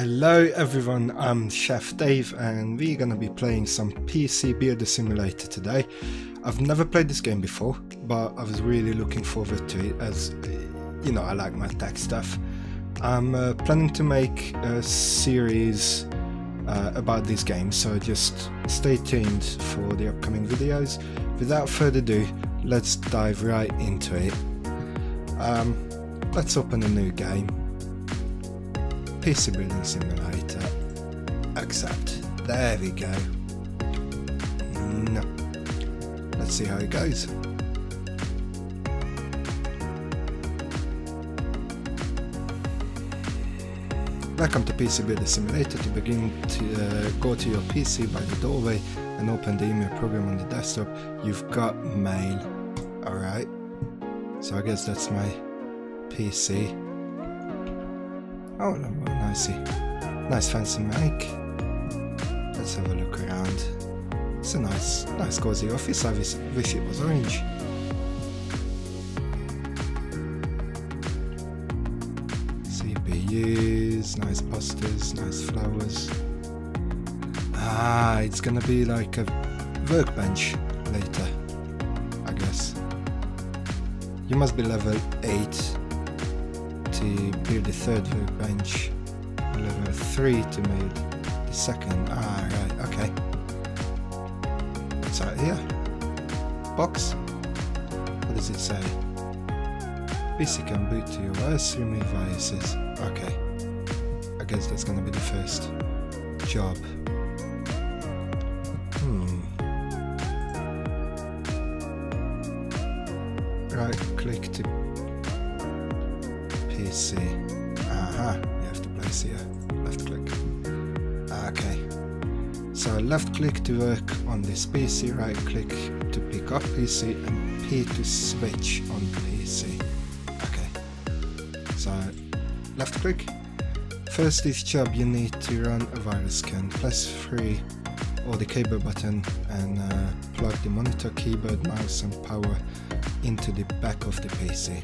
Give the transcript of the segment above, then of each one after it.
Hello everyone, I'm Chef Dave and we're gonna be playing some PC Builder Simulator today. I've never played this game before, but I was really looking forward to it as, you know, I like my tech stuff. I'm uh, planning to make a series uh, about this game, so just stay tuned for the upcoming videos. Without further ado, let's dive right into it. Um, let's open a new game. PC Building Simulator. Accept. There we go. No. Let's see how it goes. Welcome to PC Builder Simulator. To begin, to uh, go to your PC by the doorway and open the email program on the desktop. You've got mail. Alright. So I guess that's my PC. Oh, nice, nice fancy make. Let's have a look around. It's a nice, nice cozy office. I wish it was orange. CPUs, nice posters, nice flowers. Ah, it's gonna be like a workbench later, I guess. You must be level 8 to build the third workbench, level 3 to build the second. Ah, right, okay. What's out here? Box? What does it say? Basic can boot to your OS, remove viruses. Okay. I guess that's gonna be the first job. Click to work on this PC, right click to pick up PC, and P to switch on PC. Okay. So left click. First this job you need to run a virus scan. Press 3 or the keyboard button and uh, plug the monitor, keyboard, mouse and power into the back of the PC.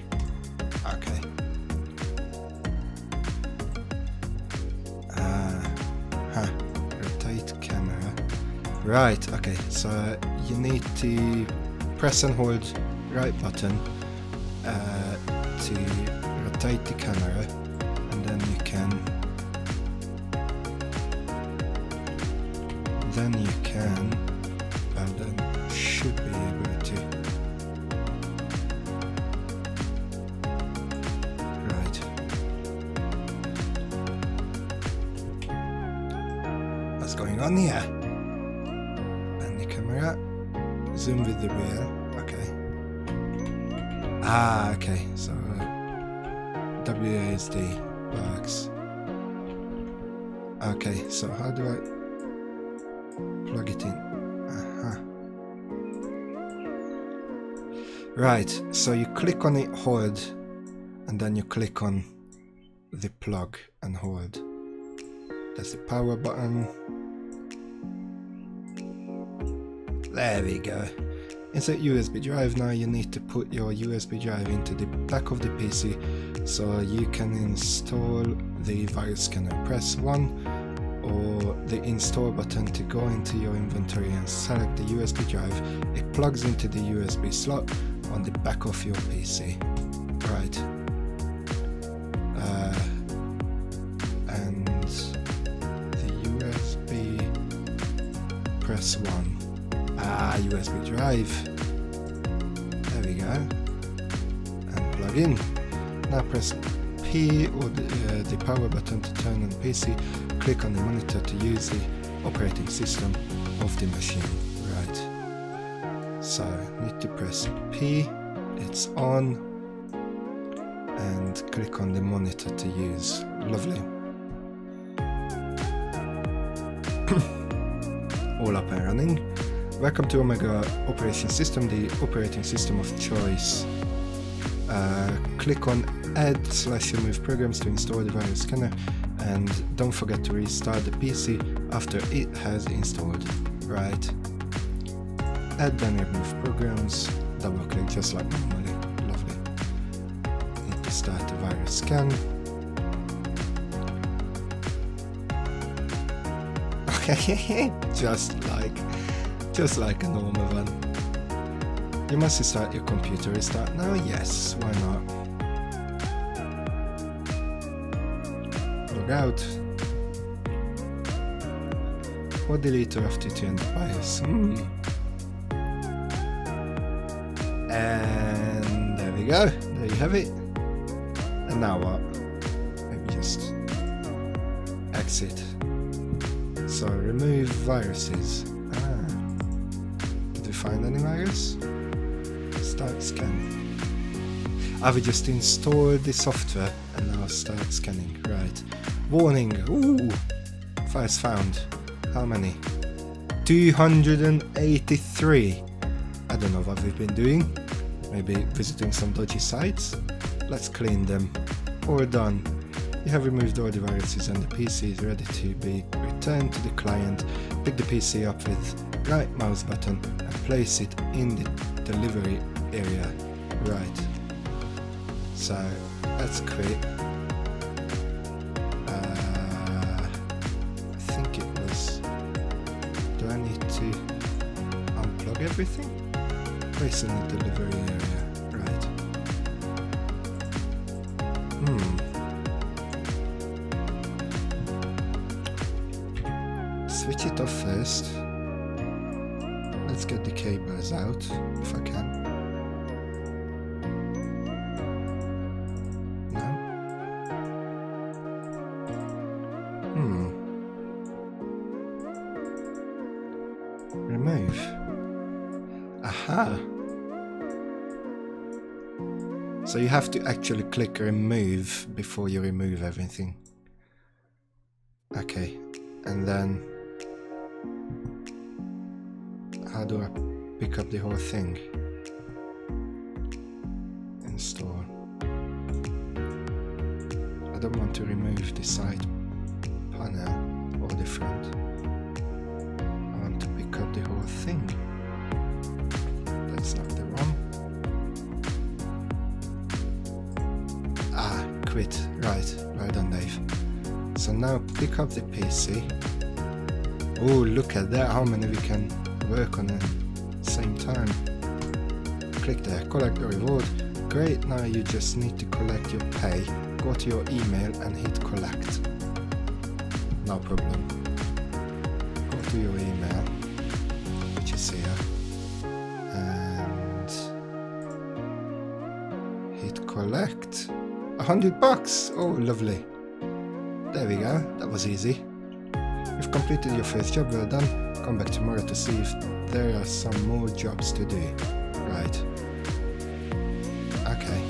Right, okay, so you need to press and hold right button uh, to rotate the camera and then you can then you can so how do I plug it in. Uh-huh. Right, so you click on it, hold, and then you click on the plug and hold. That's the power button. There we go. Insert USB drive now you need to put your USB drive into the back of the PC so you can install the virus scanner. Press 1 or the install button to go into your inventory and select the USB drive. It plugs into the USB slot on the back of your PC. Right. Uh, and the USB, press 1. Ah, USB drive. There we go. And plug in. Now press P or the, uh, the power button to turn on PC click on the monitor to use the operating system of the machine. Right. So need to press P, it's on, and click on the monitor to use. Lovely. All up and running. Welcome to Omega Operating System, the operating system of choice. Uh, click on add slash remove programs to install the virus scanner and don't forget to restart the PC after it has installed. Right. Add then remove programs, double click just like normally. Lovely. Need to start the virus scan. just like, just like a normal one. You must restart your computer restart now? Yes, why not? Log out. Or delete or after the BIOS. Hmm. And there we go. There you have it. And now what? Maybe just exit. So remove viruses. Ah. Did we find any virus? Start scanning. I've just installed the software and now start scanning. Right. Warning. Ooh. Files found. How many? 283. I don't know what we've been doing. Maybe visiting some dodgy sites. Let's clean them. All done. You have removed all the viruses and the PC is ready to be returned to the client. Pick the PC up with right mouse button and place it in the delivery area. Right. So let's quit. Uh, I think it was. Do I need to unplug everything? Place in the delivery area. So you have to actually click remove before you remove everything. Okay, and then how do I pick up the whole thing? Install. I don't want to remove the side panel or the front. I want to pick up the whole thing. That's not the one. Quit. Right, right done, Dave. So now pick up the PC. Oh, look at that, how many we can work on at the same time. Click there, collect the reward. Great, now you just need to collect your pay. Go to your email and hit collect. No problem. Go to your email, 100 bucks. Oh, lovely. There we go. That was easy. You've completed your first job. Well done. Come back tomorrow to see if there are some more jobs to do. Right. Okay.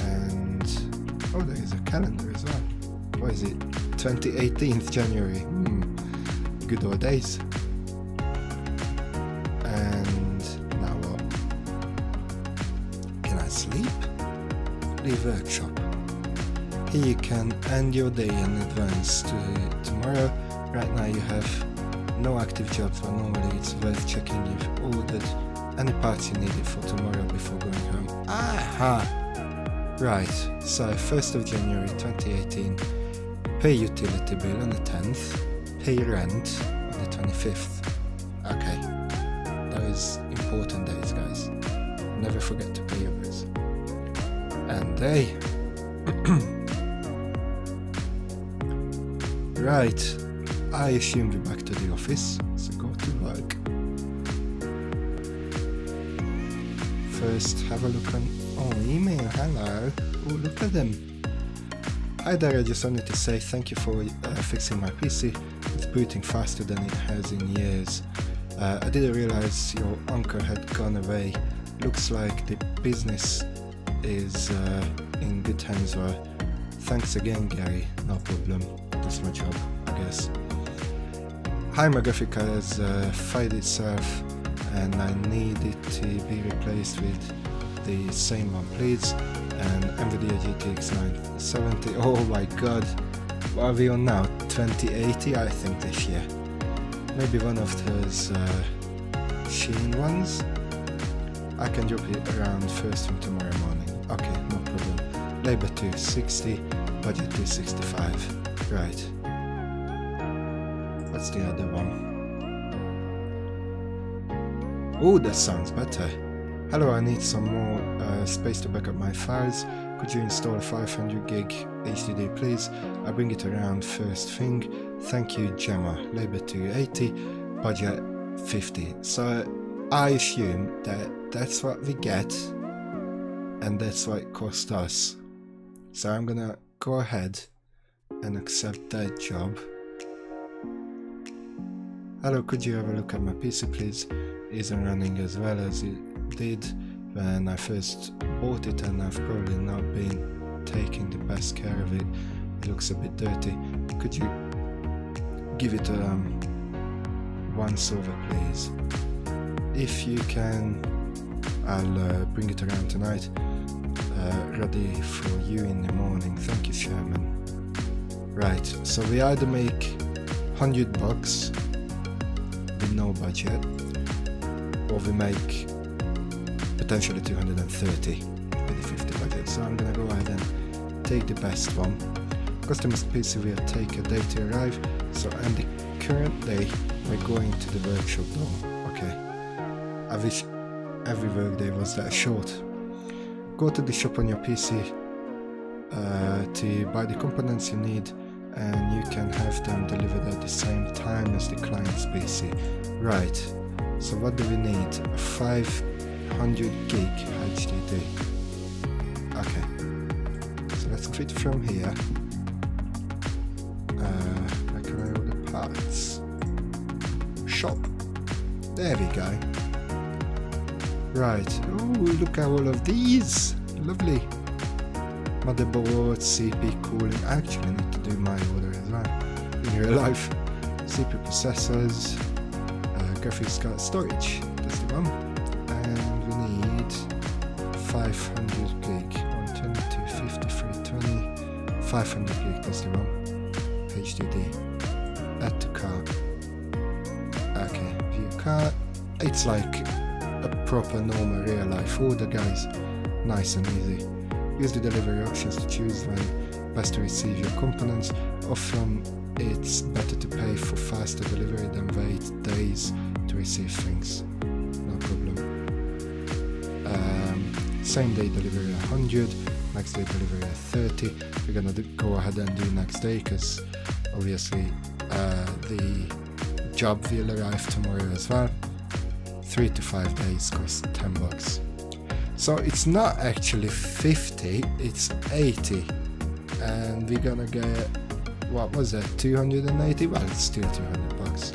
And... Oh, there is a calendar as well. What is it? 2018th January. Hmm. Good old days. Leave workshop. Here you can end your day in advance to tomorrow. Right now you have no active but normally it's worth checking you've ordered any parts you needed for tomorrow before going home. Aha! Right, so 1st of January 2018, pay utility bill on the 10th, pay rent on the 25th. Okay, that is important days, They. right, I assume we're back to the office, so go to work. First, have a look on. Oh, email, hello. Oh, look at them. Hi there, I just wanted to say thank you for uh, fixing my PC. It's booting faster than it has in years. Uh, I didn't realize your uncle had gone away. Looks like the business is uh, in good hands. Well, thanks again, Gary. No problem. That's my job, I guess. Hi, Magrifica has uh, fired itself and I need it to be replaced with the same one, please. And NVIDIA GTX 970. Oh my god. What are we on now? 2080, I think, this year. Maybe one of those uh, Sheen ones. I can drop it around first thing tomorrow morning. Problem. Labor 260, budget 265. Right. What's the other one? Oh, that sounds better. Hello, I need some more uh, space to back up my files. Could you install a 500 gig HDD please? I'll bring it around first thing. Thank you Gemma. Labor 280, budget 50. So I assume that that's what we get and that's what it cost us. So I'm gonna go ahead and accept that job. Hello, could you have a look at my PC please? Isn't running as well as it did when I first bought it and I've probably not been taking the best care of it. It looks a bit dirty. Could you give it a um, once over please? If you can, I'll uh, bring it around tonight. Uh, ready for you in the morning. Thank you, Sherman. Right, so we either make 100 bucks with no budget, or we make potentially 230 with the 50 budget. So I'm gonna go ahead and take the best one. Customers PC will take a day to arrive, so on the current day we're going to the workshop though. Okay. I wish every workday was that short. Go to the shop on your PC uh, to buy the components you need and you can have them delivered at the same time as the client's PC. Right, so what do we need? A 500 gig HDD. Okay, so let's quit from here. Uh, where can I order parts? Shop. There we go. Right, oh look at all of these. Lovely motherboard, CPU cooling. I actually need to do my order as well in real life. CPU processors, uh, graphics card storage. That's the one. And we need 500 gig. 120, 250, 320. 500 gig. That's the one. HDD. Add to cart. Okay, view cart. It's like proper normal real life order, guys. Nice and easy. Use the delivery options to choose when best to receive your components. Often it's better to pay for faster delivery than wait days to receive things. No problem. Um, same day delivery 100, next day delivery 30. We're gonna do, go ahead and do next day because obviously uh, the job will arrive tomorrow as well. Three to five days cost 10 bucks. So it's not actually 50, it's 80. And we're gonna get, what was that, 280? Well, it's still 200 bucks.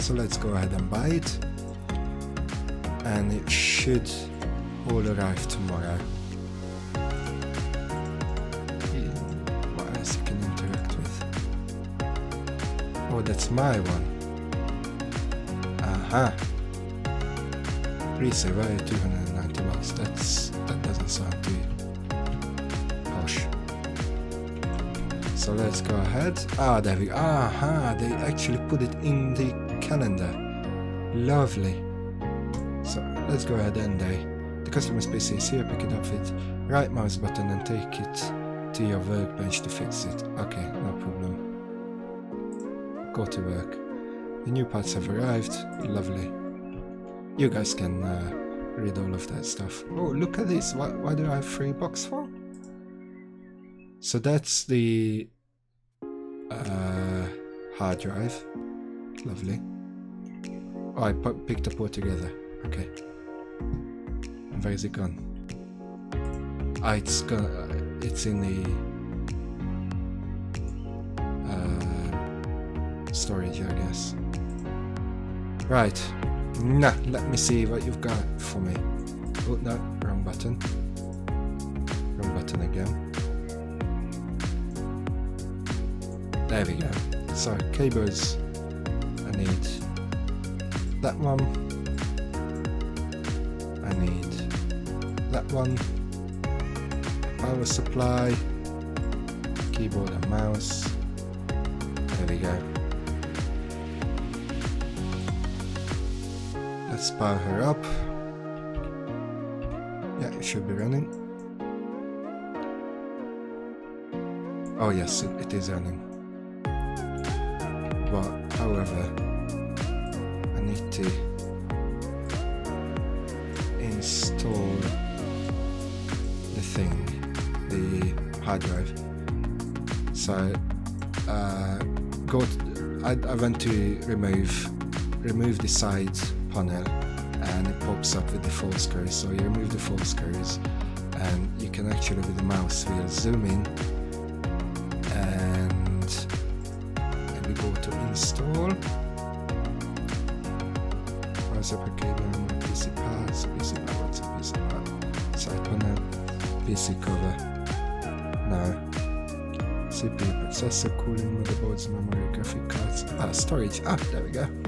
So let's go ahead and buy it. And it should all arrive tomorrow. What else you can interact with? Oh, that's my one. Aha. Uh -huh. Resale value 290 bucks. That's that doesn't sound too posh. So let's go ahead. Ah, there we go. Aha, they actually put it in the calendar. Lovely. So let's go ahead and they the customer's PC is here, pick it up with right mouse button and take it to your workbench to fix it. Okay, no problem. Go to work. The new parts have arrived. Lovely you guys can uh, read all of that stuff. Oh, look at this. What, why do I have three bucks for? So that's the uh, hard drive. Lovely. Oh, I picked up all together. Okay. And where is it gone? Ah, it's gone. Uh, it's in the uh, storage, I guess. Right. Nah, let me see what you've got for me. Oh, no, wrong button. Wrong button again. There we go. So, cables. I need that one. I need that one. Power supply. Keyboard and mouse. There we go. Let's power her up. Yeah, it should be running. Oh yes, it, it is running. but however I need to install the thing the hard drive so uh, go to, I, I went to remove remove the side panel and it pops up with the full screws so you remove the full screws and you can actually with the mouse wheel zoom in and we go to install. Browser cable PC pads PC pads PC pad side panel PC cover. Now CPU processor cooling motherboards memory graphic cards ah storage. Ah there we go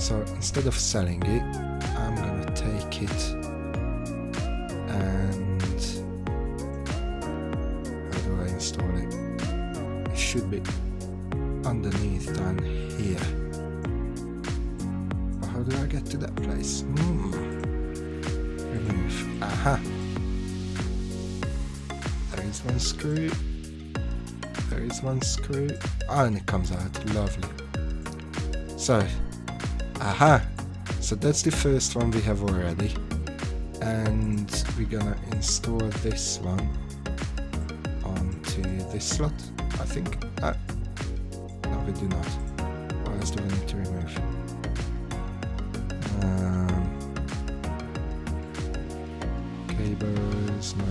so instead of selling it I'm gonna take it and how do I install it? It should be underneath down here. But how do I get to that place? Hmm. Remove. Aha. There is one screw. There is one screw. Oh, and it comes out. Lovely. So, aha. So that's the first one we have already. And we're gonna install this one onto this slot I think. Uh, no we do not. What else do we need to remove? Um, cables no.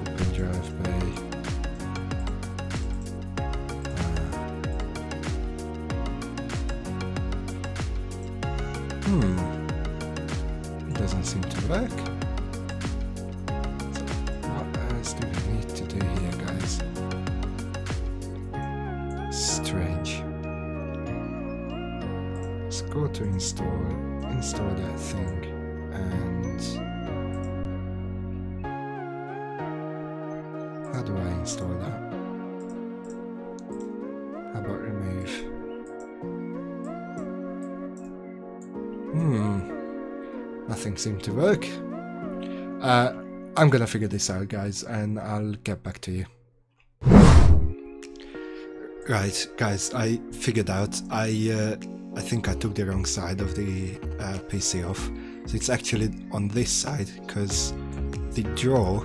Open drive bay hmm doesn't seem to work. Seemed to work. Uh, I'm gonna figure this out, guys, and I'll get back to you. Right, guys, I figured out. I uh, I think I took the wrong side of the uh, PC off. So it's actually on this side because the drawer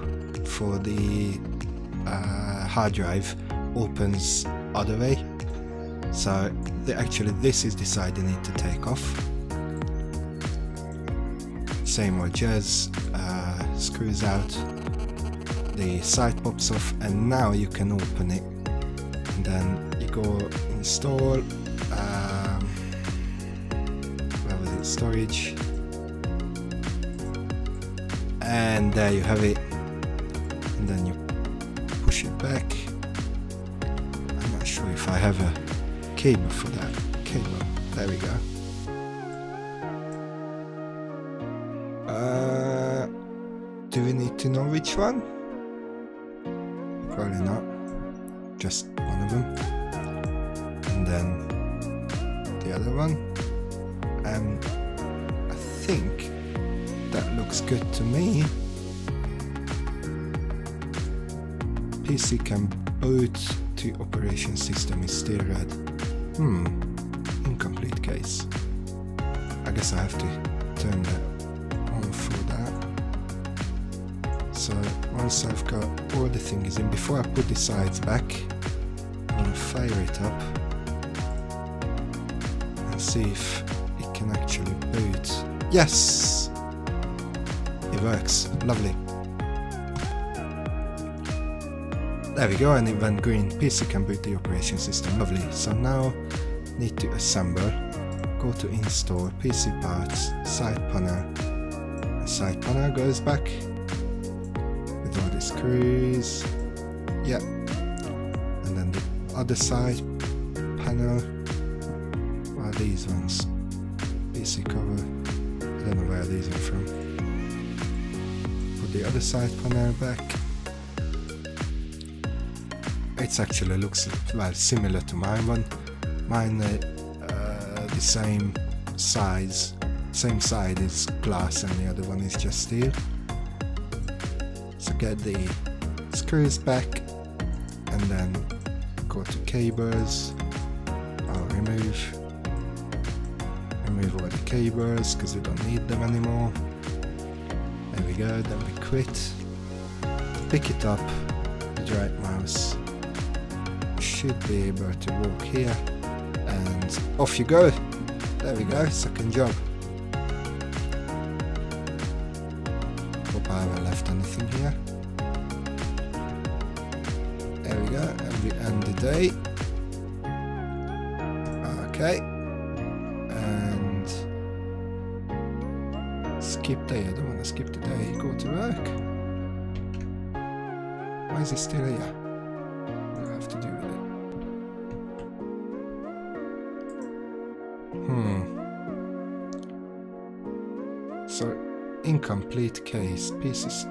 for the uh, hard drive opens other way. So actually this is the side you need to take off same way jazz uh, screws out the side pops off and now you can open it. And then you go install um, where was it? Storage. And there you have it. And then you push it back. I'm not sure if I have a cable for that. Cable. There we go do to know which one? Probably not. Just one of them. And then the other one. And I think that looks good to me. PC can boot to operation system is still red. Hmm, incomplete case. I guess I have to turn that So once I've got all the things in, before I put the sides back, I'm gonna fire it up and see if it can actually boot. Yes! It works. Lovely. There we go, and it went green. PC can boot the operation system. Lovely. So now need to assemble. Go to install PC parts, side panel. Side panel goes back screws. Yep. And then the other side panel. Are these ones? PC cover. I don't know where these are from. Put the other side panel back it actually looks well similar to mine one mine uh, uh, the same size same side is glass and the other one is just steel so get the screws back and then go to cables, I'll remove, remove all the cables because we don't need them anymore. There we go, then we quit. Pick it up the right mouse. Should be able to walk here and off you go. There we go, second job. Haven't here. There we go, and we end the day. Okay. And skip day, I don't want to skip the day, go to work. Why is it still here? What do I have to do with it? Hmm. So, incomplete case, pieces.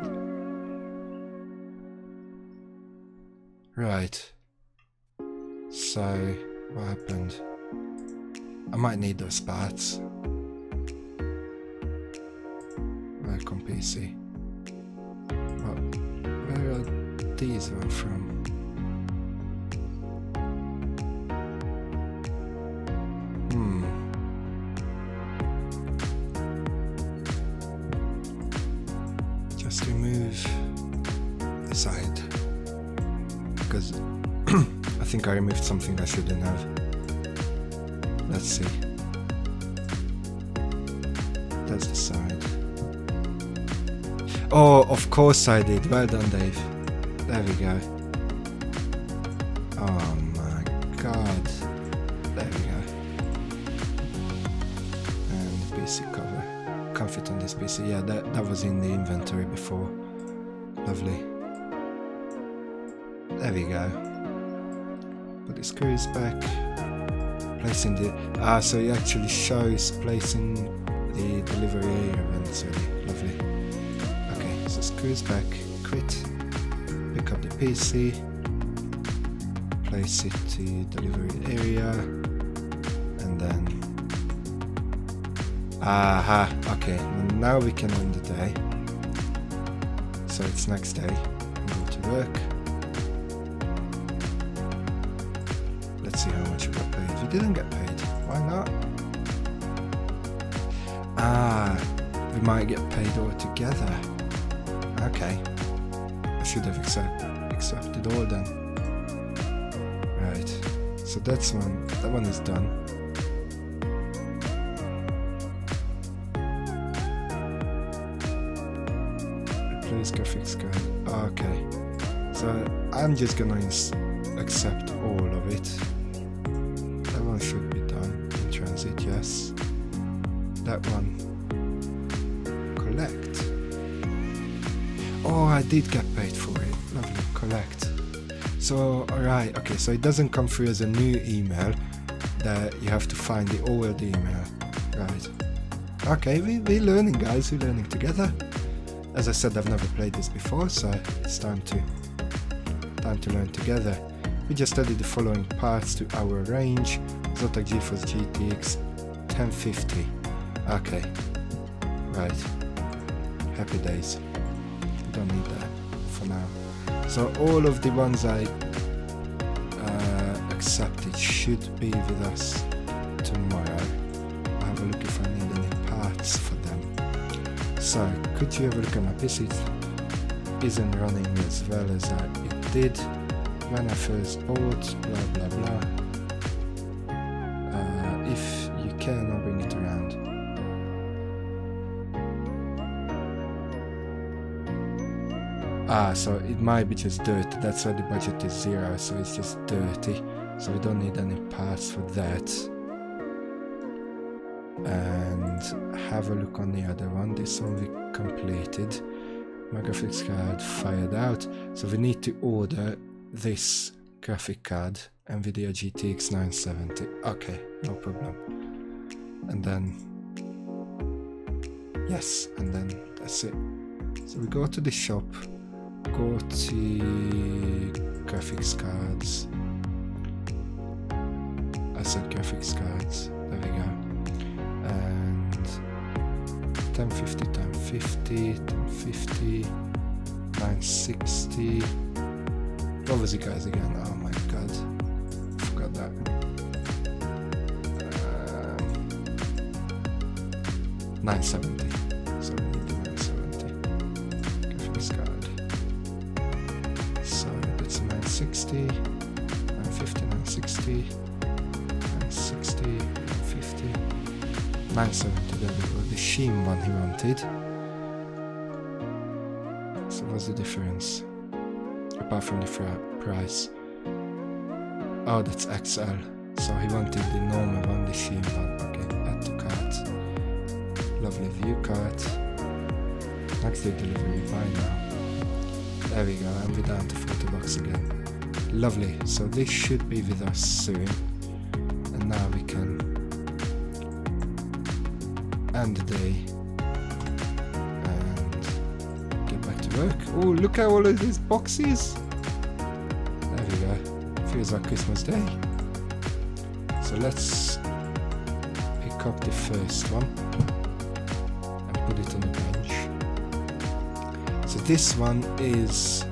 Right. So, what happened? I might need those parts. Work on PC. What? Where are these one from? Think I removed something I shouldn't have. Let's see. That's the side. Oh, of course I did. Well done, Dave. There we go. Oh my god. There we go. And PC cover. Fit on this PC. Yeah, that, that was in the inventory before. The screws back. Placing the ah, so it actually shows placing the delivery area. Lovely. Okay, so screws back. Quit. Pick up the PC. Place it to delivery area, and then. Aha. Okay, now we can end the day. So it's next day. Go to work. Didn't get paid. Why not? Ah, we might get paid all together. Okay. I should have accept, accepted all then. Right. So that's one. That one is done. Replace graphics card. Okay. So I'm just gonna accept all of it. I did get paid for it. Lovely. Collect. So, alright, okay, so it doesn't come through as a new email. That you have to find the old email. Right. Okay, we, we're learning, guys. We're learning together. As I said, I've never played this before, so it's time to time to learn together. We just added the following parts to our range. Zotac GeForce GTX 1050. Okay. Right. Happy days. Don't need that for now. So all of the ones I uh, accepted should be with us tomorrow. I'll have a look if I need any parts for them. So, could you have a look at my PC? It isn't running as well as I, it did when I first bought, blah blah blah. Ah, so it might be just dirty. That's why the budget is zero, so it's just dirty. So we don't need any parts for that. And have a look on the other one. This one we completed. My graphics card fired out. So we need to order this graphic card, NVIDIA GTX 970. Okay, no problem. And then, yes, and then that's it. So we go to the shop, go to graphics cards. I said graphics cards, there we go. And 1050, 1050, 1050, 960. What was it guys again? Oh my god. forgot that? Um, 970. 960, 950, 960, 960, 950, 970. There we go. The Sheen one he wanted. So what's the difference? Apart from the price. Oh, that's XL. So he wanted the normal one, the Sheen one. Okay, add to cart. Lovely view cart. Next day delivery, buy now. There we go, and we're down to 40 bucks again. Lovely, so this should be with us soon. And now we can end the day and get back to work. Oh, look at all of these boxes! There we go, feels like Christmas Day. So let's pick up the first one and put it on the bench. So this one is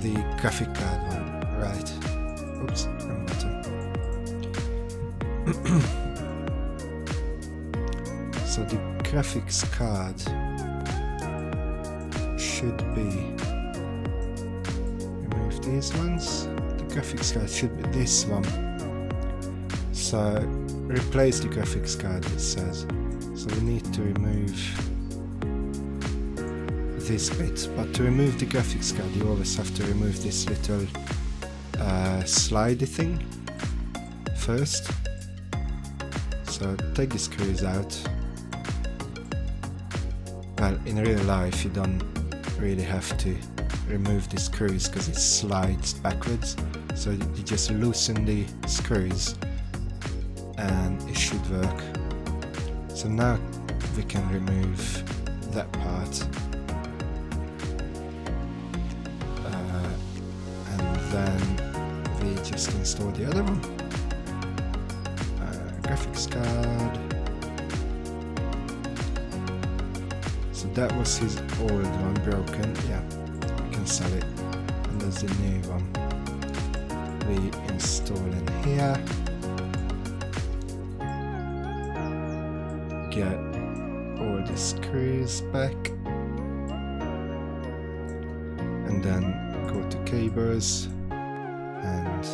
the graphic card graphics card should be remove these ones. The graphics card should be this one. So replace the graphics card it says. So we need to remove this bit, but to remove the graphics card you always have to remove this little uh, slidey thing first. So take the screws out. Well, in real life you don't really have to remove the screws because it slides backwards. So you just loosen the screws and it should work. So now we can remove that part uh, and then we just install the other one. Uh, graphics card. That was his old one broken. Yeah, we can sell it. And there's the new one. We install in here. Get all the screws back. And then go to cables and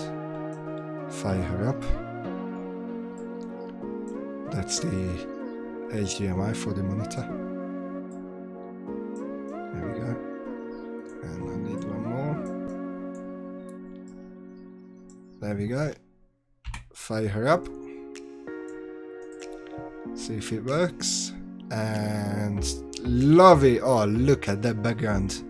fire her up. That's the HDMI for the monitor. We go. Fire her up. See if it works. And love it. Oh, look at that background.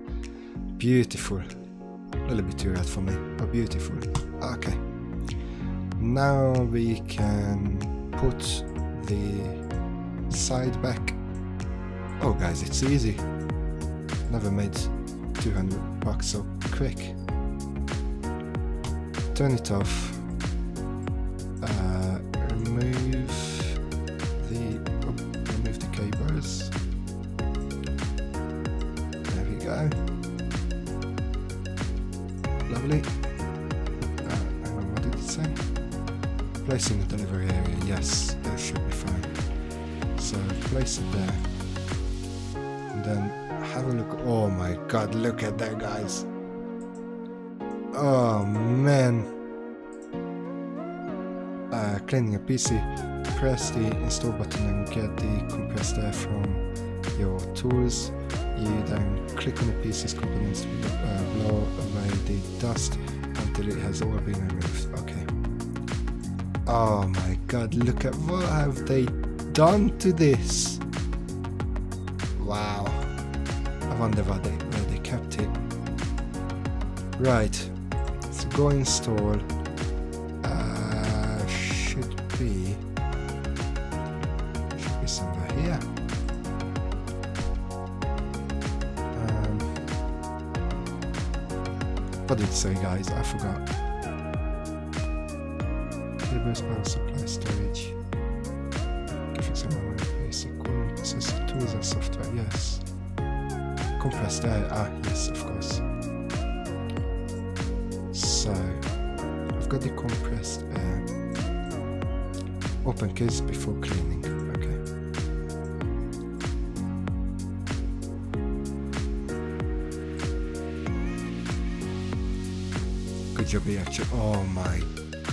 Beautiful. A little bit too red for me, but beautiful. Okay. Now we can put the side back. Oh, guys, it's easy. Never made 200 bucks so quick. Turn it off. PC. Press the install button and get the compressed air from your tools. You then click on the PC's components to uh, blow away the dust until it has all been removed. Okay. Oh my god, look at what have they done to this? Wow. I wonder where they, where they kept it. Right. So go install. Should be should be somewhere here. Um, what did it say, guys? I forgot. Cables, power supply, storage. Graphics memory, basic code, access tools and software. Yes. Compressed air. Ah, yes, of course. So, I've got the compressed air. Open case before cleaning. Okay. Good job, actually. Oh my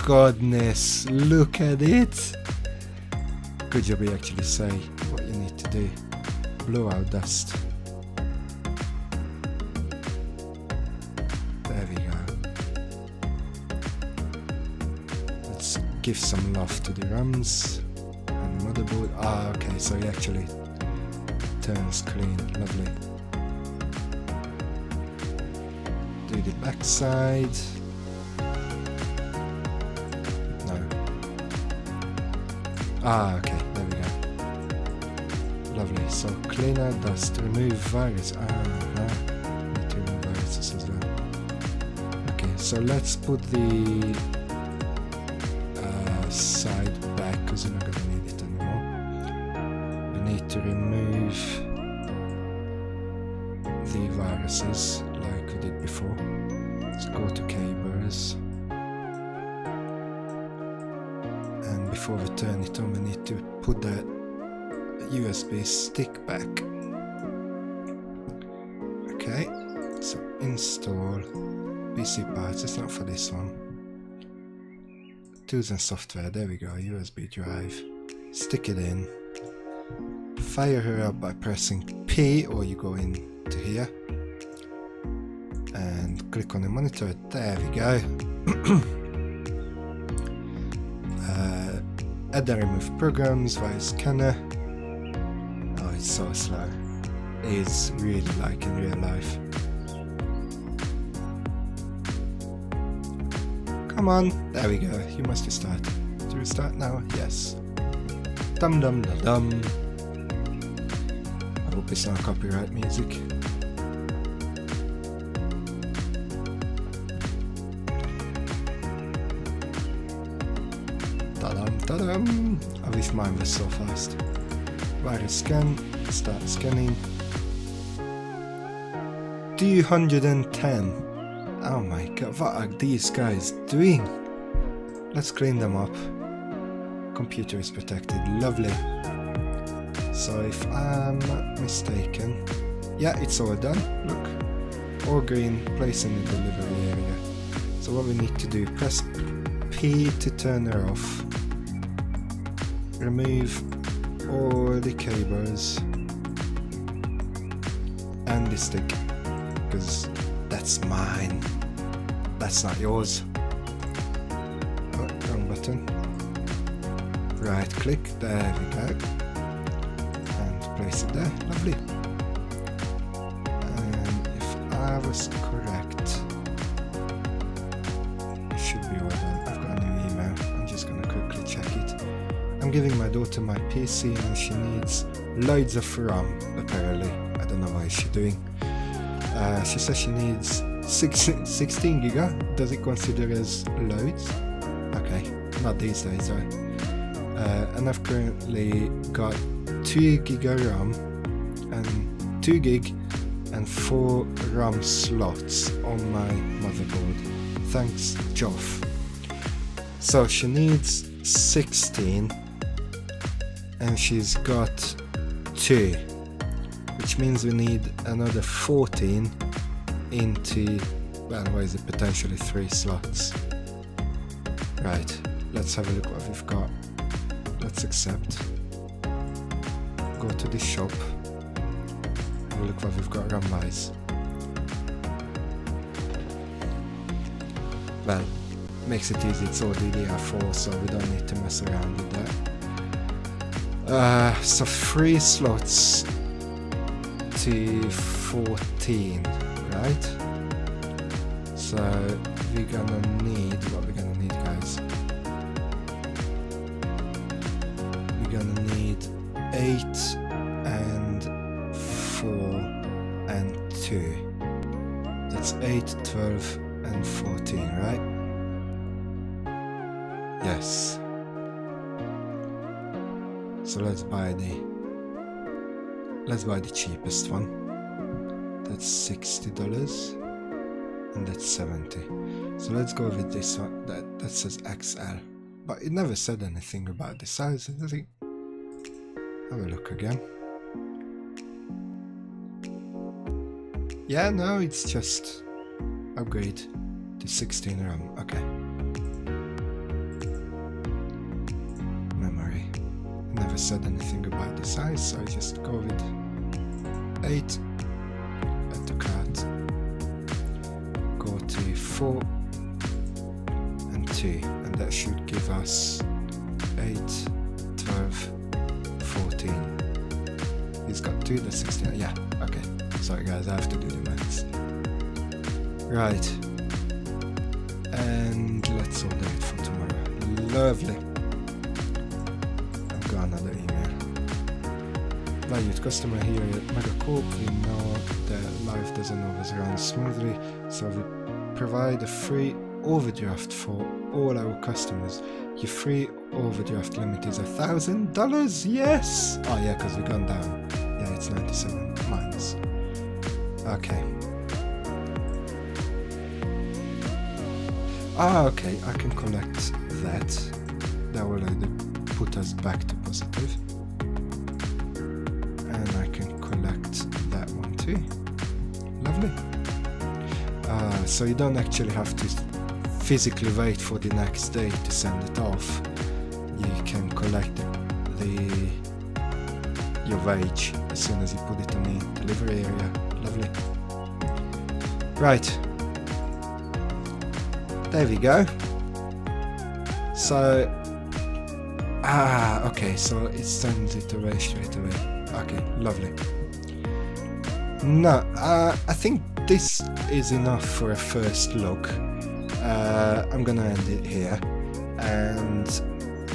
goodness, look at it. Good job, actually say what you need to do. Blow out dust. Give some love to the RAMs and the motherboard. Ah, okay, so he actually turns clean. Lovely. Do the back side. No. Ah, okay, there we go. Lovely. So cleaner dust, remove virus. Ah, need to remove viruses as well. Okay, so let's put the tools and software, there we go, USB drive. Stick it in. Fire her up by pressing P or you go into here. And click on the monitor, there we go. uh, add and remove programs via scanner. Oh, it's so slow. It's really like in real life. Come on. There we go. You must restart. To restart now? Yes. Dum dum dum dum. I hope it's not copyright music. Ta-dum, ta-dum. I wish mine was so fast. Virus scan. Start scanning. 210. Oh my god, what are these guys doing? Let's clean them up. Computer is protected, lovely. So if I'm not mistaken, yeah, it's all done, look. All green, place in the delivery area. So what we need to do, press P to turn her off. Remove all the cables and the stick because that's mine. That's not yours. Oh, wrong button. Right click, there we go. And place it there, lovely. And if I was correct, it should be all done. I've got a new email, I'm just gonna quickly check it. I'm giving my daughter my PC and she needs loads of RAM, apparently. I don't know what she's doing. Uh, she says she needs six, 16 giga. Does it consider as loads? Okay, not these days, right? Uh, and I've currently got 2 giga RAM and 2 gig and 4 RAM slots on my motherboard. Thanks, Joff. So she needs 16 and she's got 2 which means we need another 14 into, well, what is it, potentially three slots. Right, let's have a look what we've got. Let's accept. Go to the shop. Look what we've got buys. Well, makes it easy, it's all DDR4, so we don't need to mess around with that. Uh, so three slots to 14, right? So we're gonna need, what we're gonna need guys? We're gonna need 8 and 4 and 2. That's eight, twelve and 14, right? Yes. So let's buy the Let's buy the cheapest one. That's $60 and that's 70. So let's go with this one that, that says XL. but it never said anything about the size? Have a look again. Yeah, no, it's just upgrade to 16 RAM. Okay. Memory. Never said anything about the size, so I just go with 8. 4 and 2, and that should give us 8, 12, 14. He's got 2, that's 16. Yeah, okay. Sorry guys, I have to do the maths. Right. And let's order it for tomorrow. Lovely. I've got another email. Valued customer here at Megacorp, we know that life doesn't always run smoothly, so we provide a free overdraft for all our customers. Your free overdraft limit is a thousand dollars? Yes! Oh yeah, because we've gone down. Yeah, it's 97 minus. Okay. Ah, okay, I can collect that. That will put us back to positive. So you don't actually have to physically wait for the next day to send it off. You can collect the your wage as soon as you put it on the delivery area. Lovely. Right. There we go. So, ah, okay, so it sends it away straight away. Okay, lovely. No, uh, I think this is enough for a first look. Uh, I'm gonna end it here, and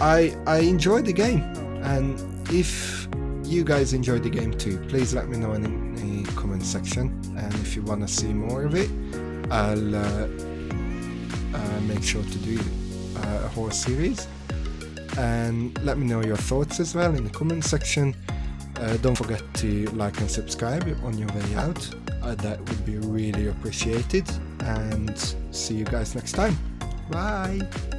I I enjoyed the game, and if you guys enjoyed the game too, please let me know in the comment section, and if you wanna see more of it, I'll. Uh, uh, make sure to do uh, a whole series. And let me know your thoughts as well in the comment section. Uh, don't forget to like and subscribe on your way out uh, that would be really appreciated and see you guys next time. Bye